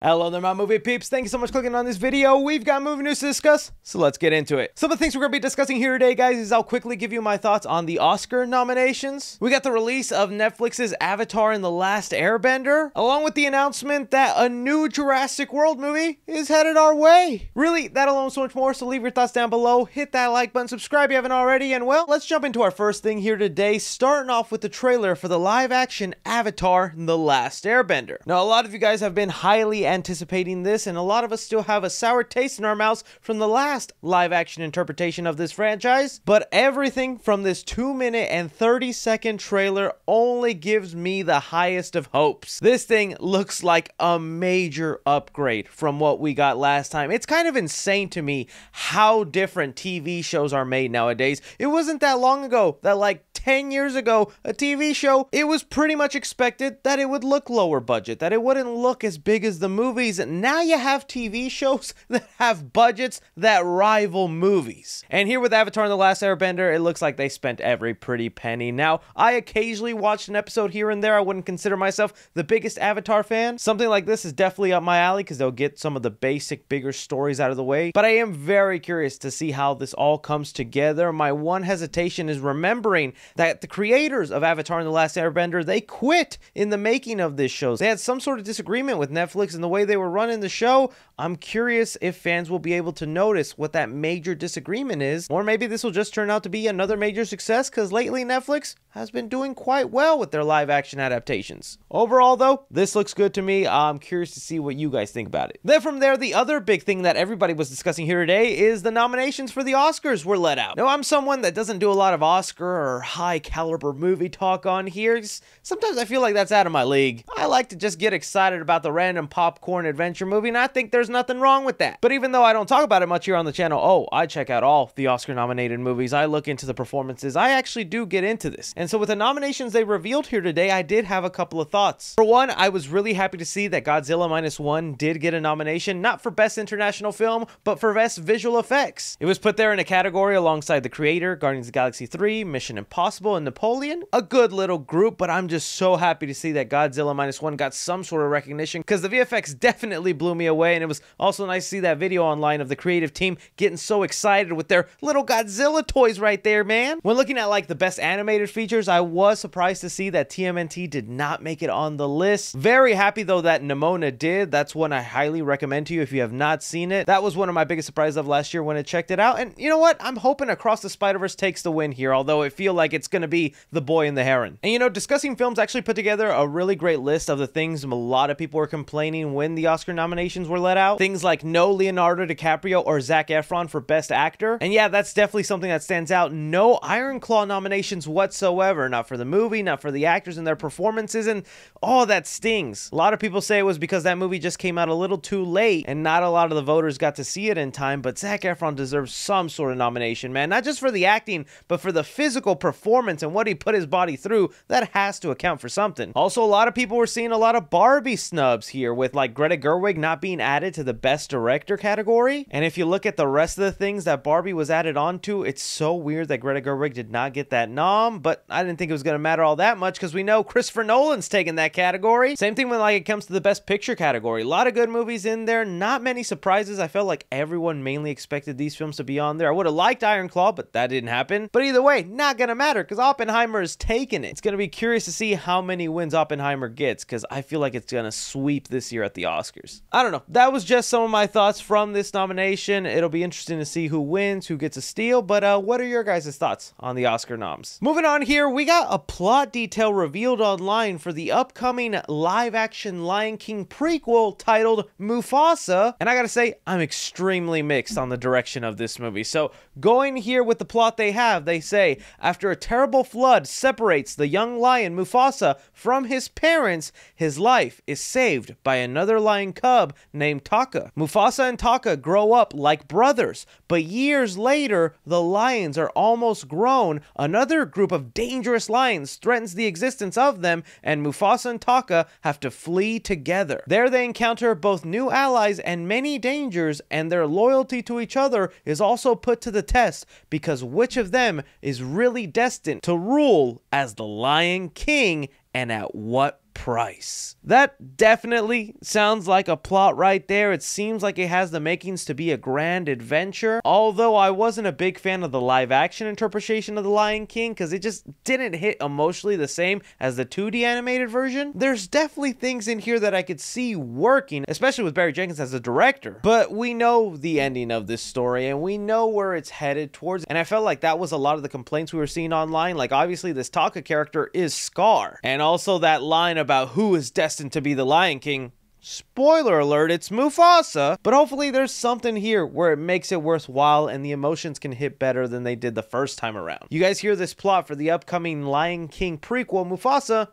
Hello there, my movie peeps. Thank you so much for clicking on this video. We've got movie news to discuss, so let's get into it. Some of the things we're going to be discussing here today, guys, is I'll quickly give you my thoughts on the Oscar nominations. We got the release of Netflix's Avatar and the Last Airbender, along with the announcement that a new Jurassic World movie is headed our way. Really, that alone so much more, so leave your thoughts down below, hit that like button, subscribe if you haven't already, and well, let's jump into our first thing here today, starting off with the trailer for the live-action Avatar and the Last Airbender. Now, a lot of you guys have been highly anticipating this, and a lot of us still have a sour taste in our mouths from the last live action interpretation of this franchise. But everything from this 2 minute and 30 second trailer only gives me the highest of hopes. This thing looks like a major upgrade from what we got last time. It's kind of insane to me how different TV shows are made nowadays. It wasn't that long ago that, like, 10 years ago, a TV show, it was pretty much expected that it would look lower budget, that it wouldn't look as big as the movies. And now you have TV shows that have budgets that rival movies. And here with Avatar and The Last Airbender, it looks like they spent every pretty penny. Now, I occasionally watched an episode here and there. I wouldn't consider myself the biggest Avatar fan. Something like this is definitely up my alley because they'll get some of the basic, bigger stories out of the way. But I am very curious to see how this all comes together. My one hesitation is remembering that the creators of Avatar and The Last Airbender, they quit in the making of this show. They had some sort of disagreement with Netflix and the way they were running the show. I'm curious if fans will be able to notice what that major disagreement is, or maybe this will just turn out to be another major success because lately Netflix has been doing quite well with their live action adaptations. Overall, though, this looks good to me. I'm curious to see what you guys think about it. Then from there, the other big thing that everybody was discussing here today is the nominations for the Oscars were let out. Now, I'm someone that doesn't do a lot of Oscar or high caliber movie talk on here. Sometimes I feel like that's out of my league. I like to just get excited about the random popcorn adventure movie, and I think there's nothing wrong with that. But even though I don't talk about it much here on the channel, oh, I check out all the Oscar nominated movies. I look into the performances. I actually do get into this. And so with the nominations they revealed here today, I did have a couple of thoughts. For one, I was really happy to see that Godzilla Minus One did get a nomination, not for Best International Film, but for Best Visual Effects. It was put there in a category alongside The Creator, Guardians of the Galaxy 3, Mission Impossible, and Napoleon. A good little group, but I'm just so happy to see that Godzilla Minus One got some sort of recognition because the VFX definitely blew me away, and it was also nice to see that video online of the creative team getting so excited with their little Godzilla toys right there, man. When looking at like the best animated features, I was surprised to see that TMNT did not make it on the list. Very happy though that Nimona did. That's one I highly recommend to you if you have not seen it. That was one of my biggest surprises of last year when I checked it out. And you know what? I'm hoping Across the Spider-Verse takes the win here, although I feel like it's going to be The Boy and the Heron. And you know, Discussing Films actually put together a really great list of the things a lot of people were complaining when the Oscar nominations were let out. Things like no Leonardo DiCaprio or Zac Efron for Best Actor. And yeah, that's definitely something that stands out. No Iron Claw nominations whatsoever. Not for the movie, not for the actors and their performances, and oh, that stings. A lot of people say it was because that movie just came out a little too late and not a lot of the voters got to see it in time, but Zac Efron deserves some sort of nomination, man. Not just for the acting, but for the physical performance and what he put his body through. That has to account for something. Also, a lot of people were seeing a lot of Barbie snubs here with like Greta Gerwig not being added to the Best Director category. And if you look at the rest of the things that Barbie was added onto, it's so weird that Greta Gerwig did not get that nom, but I didn't think it was going to matter all that much because we know Christopher Nolan's taking that category. Same thing when like it comes to the Best Picture category. A lot of good movies in there, not many surprises. I felt like everyone mainly expected these films to be on there. I would have liked Iron Claw, but that didn't happen. But either way, not going to matter because Oppenheimer is taking it. It's going to be curious to see how many wins Oppenheimer gets because I feel like it's going to sweep this year at the Oscars. I don't know. That was just some of my thoughts from this nomination. It'll be interesting to see who wins, who gets a steal, but uh, what are your guys' thoughts on the Oscar noms? Moving on here, we got a plot detail revealed online for the upcoming live action Lion King prequel titled Mufasa, and I gotta say, I'm extremely mixed on the direction of this movie. So, going here with the plot they have, they say, after a terrible flood separates the young lion Mufasa from his parents, his life is saved by another lion cub named Taka. Mufasa and Taka grow up like brothers, but years later, the lions are almost grown. Another group of dangerous lions threatens the existence of them, and Mufasa and Taka have to flee together. There they encounter both new allies and many dangers, and their loyalty to each other is also put to the test because which of them is really destined to rule as the Lion King and at what price. That definitely sounds like a plot right there. It seems like it has the makings to be a grand adventure. Although I wasn't a big fan of the live action interpretation of The Lion King because it just didn't hit emotionally the same as the 2D animated version. There's definitely things in here that I could see working, especially with Barry Jenkins as a director. But we know the ending of this story and we know where it's headed towards. And I felt like that was a lot of the complaints we were seeing online. Like obviously this Taka character is Scar. And also that line about who is destined to be the Lion King Spoiler alert, it's Mufasa. But hopefully there's something here where it makes it worthwhile and the emotions can hit better than they did the first time around. You guys hear this plot for the upcoming Lion King prequel, Mufasa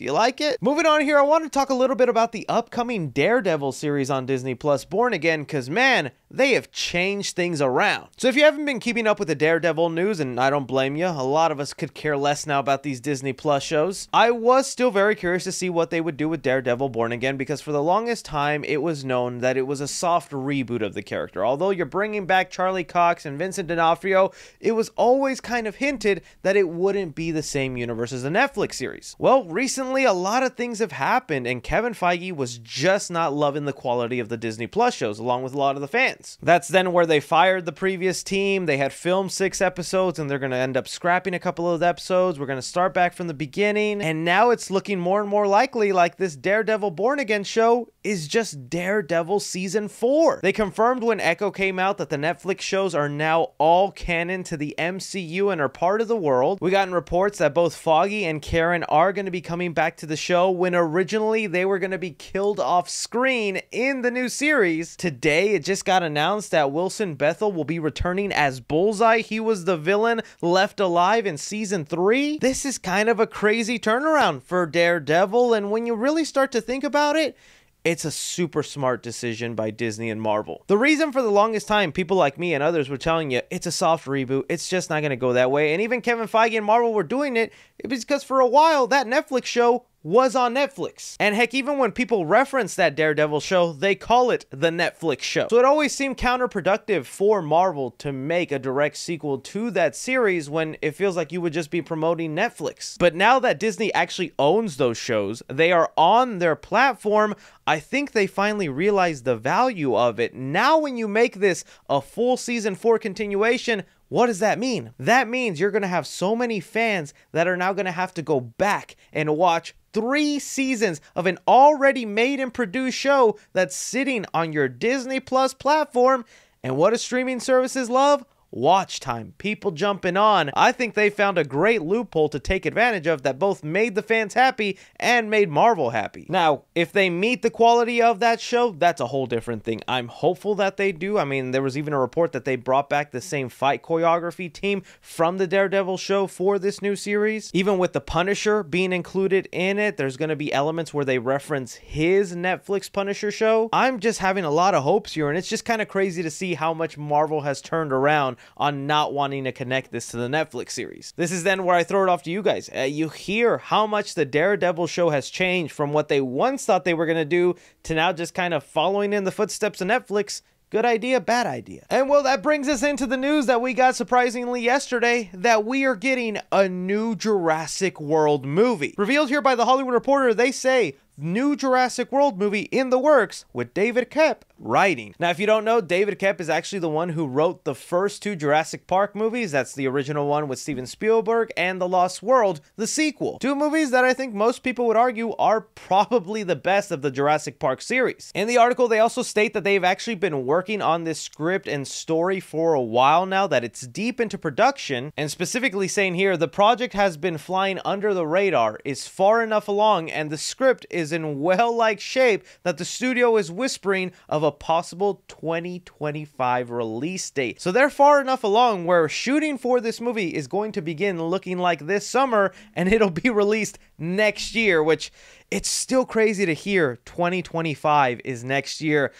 do you like it? Moving on here, I want to talk a little bit about the upcoming Daredevil series on Disney Plus, Born Again, because man, they have changed things around. So if you haven't been keeping up with the Daredevil news, and I don't blame you, a lot of us could care less now about these Disney Plus shows, I was still very curious to see what they would do with Daredevil Born Again, because for the longest time, it was known that it was a soft reboot of the character. Although you're bringing back Charlie Cox and Vincent D'Onofrio, it was always kind of hinted that it wouldn't be the same universe as the Netflix series. Well, recently, recently a lot of things have happened and Kevin Feige was just not loving the quality of the Disney Plus shows along with a lot of the fans. That's then where they fired the previous team. They had filmed 6 episodes and they're going to end up scrapping a couple of episodes. We're going to start back from the beginning and now it's looking more and more likely like this Daredevil Born Again show is just Daredevil season 4. They confirmed when Echo came out that the Netflix shows are now all canon to the MCU and are part of the world. We gotten reports that both Foggy and Karen are going to be coming back back to the show when originally they were going to be killed off screen in the new series. Today, it just got announced that Wilson Bethel will be returning as Bullseye. He was the villain left alive in season three. This is kind of a crazy turnaround for Daredevil, and when you really start to think about it, it's a super smart decision by Disney and Marvel. The reason for the longest time, people like me and others were telling you it's a soft reboot, it's just not going to go that way. And even Kevin Feige and Marvel were doing it, because for a while that Netflix show was on Netflix. And heck, even when people reference that Daredevil show, they call it the Netflix show. So it always seemed counterproductive for Marvel to make a direct sequel to that series when it feels like you would just be promoting Netflix. But now that Disney actually owns those shows, they are on their platform, I think they finally realize the value of it. Now when you make this a full season 4 continuation, what does that mean? That means you're going to have so many fans that are now going to have to go back and watch three seasons of an already made and produced show that's sitting on your Disney Plus platform. And what do streaming services love? Watch time, people jumping on. I think they found a great loophole to take advantage of that both made the fans happy and made Marvel happy. Now, if they meet the quality of that show, that's a whole different thing. I'm hopeful that they do. I mean, there was even a report that they brought back the same fight choreography team from the Daredevil show for this new series. Even with the Punisher being included in it, there's going to be elements where they reference his Netflix Punisher show. I'm just having a lot of hopes here, and it's just kind of crazy to see how much Marvel has turned around on not wanting to connect this to the Netflix series. This is then where I throw it off to you guys. Uh, you hear how much the Daredevil show has changed from what they once thought they were going to do to now just kind of following in the footsteps of Netflix. Good idea, bad idea. And well, that brings us into the news that we got surprisingly yesterday that we are getting a new Jurassic World movie. Revealed here by the Hollywood Reporter, they say new Jurassic World movie in the works with David Koepp writing. Now, if you don't know, David Koepp is actually the one who wrote the first two Jurassic Park movies. That's the original one with Steven Spielberg and The Lost World, the sequel. Two movies that I think most people would argue are probably the best of the Jurassic Park series. In the article, they also state that they've actually been working on this script and story for a while now, that it's deep into production, and specifically saying here, the project has been flying under the radar, is far enough along, and the script is is in well like shape that the studio is whispering of a possible 2025 release date. So they're far enough along where shooting for this movie is going to begin looking like this summer and it'll be released next year, which it's still crazy to hear 2025 is next year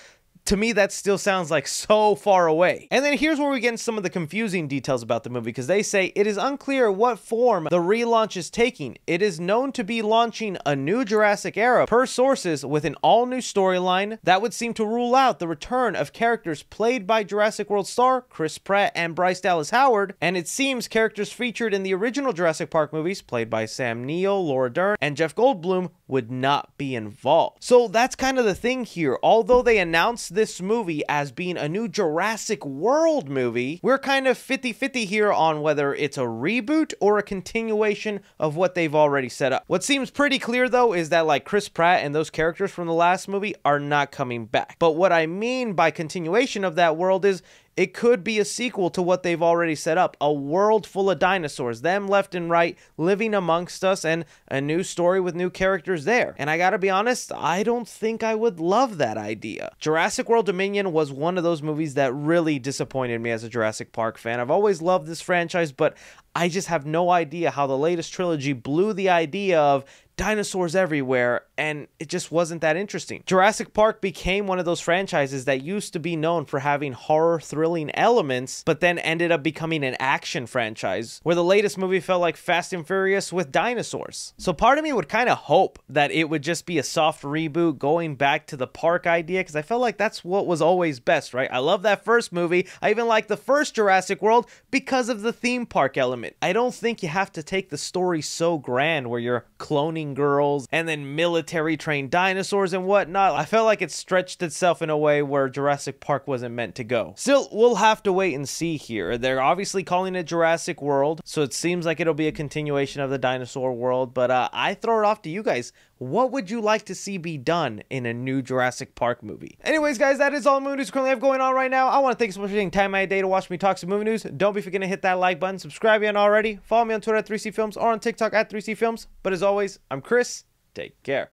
To me, that still sounds like so far away. And then here's where we get some of the confusing details about the movie because they say it is unclear what form the relaunch is taking. It is known to be launching a new Jurassic era per sources with an all new storyline that would seem to rule out the return of characters played by Jurassic World star Chris Pratt and Bryce Dallas Howard. And it seems characters featured in the original Jurassic Park movies, played by Sam Neill, Laura Dern, and Jeff Goldblum, would not be involved. So that's kind of the thing here. Although they announced this movie as being a new Jurassic World movie, we're kind of 50 50 here on whether it's a reboot or a continuation of what they've already set up. What seems pretty clear though is that like Chris Pratt and those characters from the last movie are not coming back. But what I mean by continuation of that world is it could be a sequel to what they've already set up a world full of dinosaurs, them left and right, living amongst us, and a new story with new characters there. And I gotta be honest, I don't think I would love that idea. Jurassic World Dominion was one of those movies that really disappointed me as a Jurassic Park fan. I've always loved this franchise, but I just have no idea how the latest trilogy blew the idea of dinosaurs everywhere, and it just wasn't that interesting. Jurassic Park became one of those franchises that used to be known for having horror thrilling elements, but then ended up becoming an action franchise, where the latest movie felt like Fast and Furious with dinosaurs. So part of me would kind of hope that it would just be a soft reboot going back to the park idea, because I felt like that's what was always best, right? I love that first movie. I even like the first Jurassic World because of the theme park element. I don't think you have to take the story so grand where you're cloning girls and then military trained dinosaurs and whatnot. I felt like it stretched itself in a way where Jurassic Park wasn't meant to go. Still, we'll have to wait and see here. They're obviously calling it Jurassic World, so it seems like it'll be a continuation of the dinosaur world, but uh, I throw it off to you guys. What would you like to see be done in a new Jurassic Park movie? Anyways, guys, that is all the movie news currently have going on right now. I want to thank you so much for taking time out of day to watch me talk some movie news. Don't be forgetting to hit that like button, subscribe if you haven't already, follow me on Twitter at 3C Films or on TikTok at 3C Films. But as always, I'm Chris. Take care.